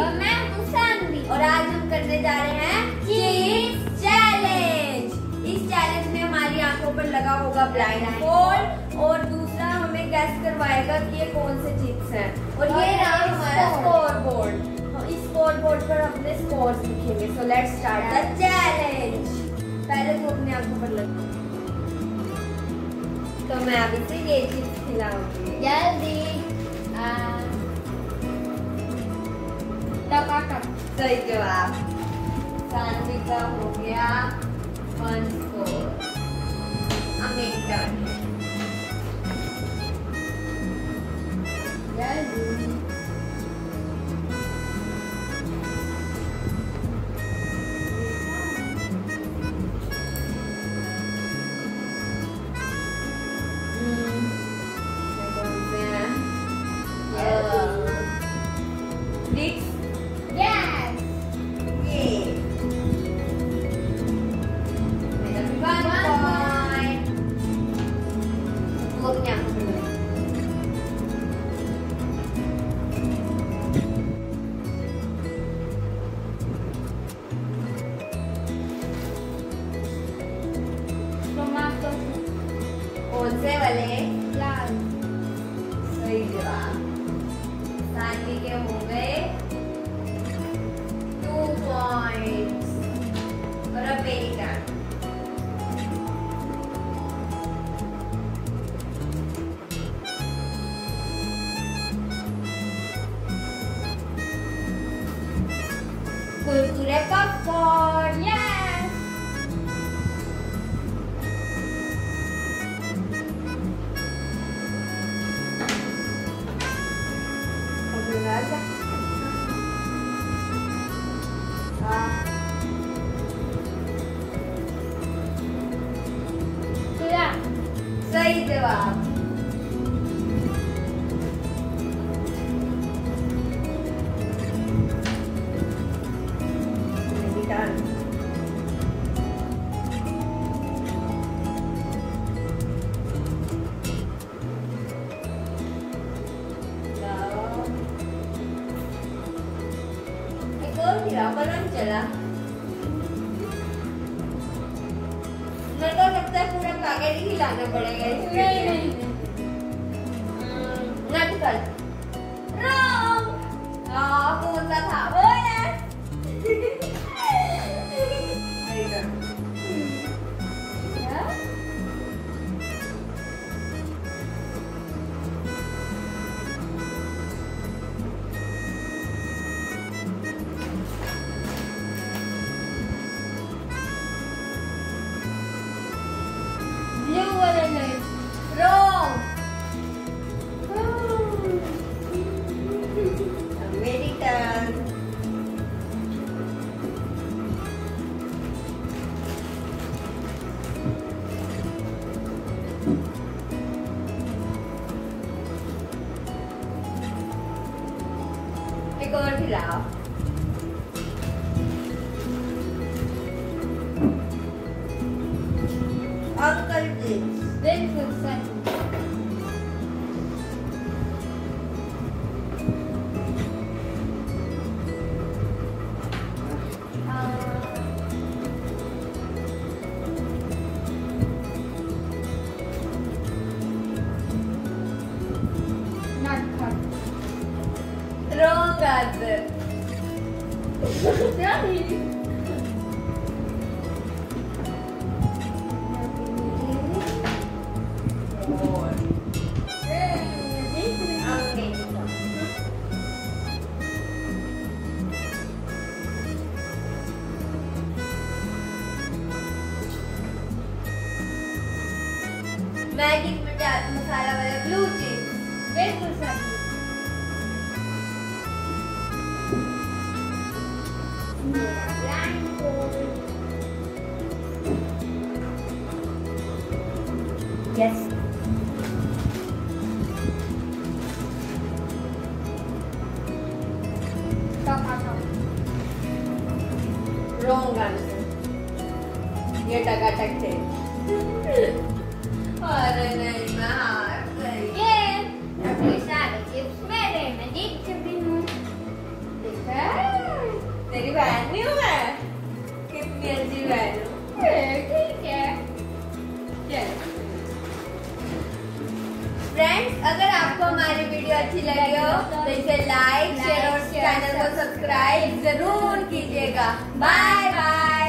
और मैं हूँ सानवी और आज हम करने जा रहे हैं चीज़ चैलेंज इस चैलेंज में हमारी आँखों पर लगा होगा ब्लाइंड फोल्ड और दूसरा हमें गैस करवाएगा कि ये कौन से चिप्स हैं। और ये रहा हमारा. स्कोर बोर्ड इस स्कोर बोर्ड पर अपने स्कोर लिखेंगे। So let's start the challenge पहले तो अपने आँखों पर लगा तो मैं अभी से ये चिप्स खिलाऊँगी। जल्दी। सही जवाब सानवी का हो गया वन स्कोर अमेरिकन कौन से वाले? लाल। सही जवाब। सानवी के हो गए टू पॉइंट्स और अमेरिकन कुरकुरे पॉपकॉर्न तुला सही जवाब एक और खिलाओ कलम चला मेरे को लगता है पूरा कागज़ ही लाना पड़ेगा नहीं नहीं हम्म, नटखट हाँ सा था वो यार एक मैं एक मिनट मसाला वाला ब्लू चीज़ बिल्कुल सही Yes. टमाटर Wrong answer. ये टकाटक थे अरे नहीं मैं फ्रेंड्स अगर आपको हमारी वीडियो अच्छी लगी हो तो इसे लाइक शेयर और चैनल को सब्सक्राइब ज़रूर कीजिएगा। Bye bye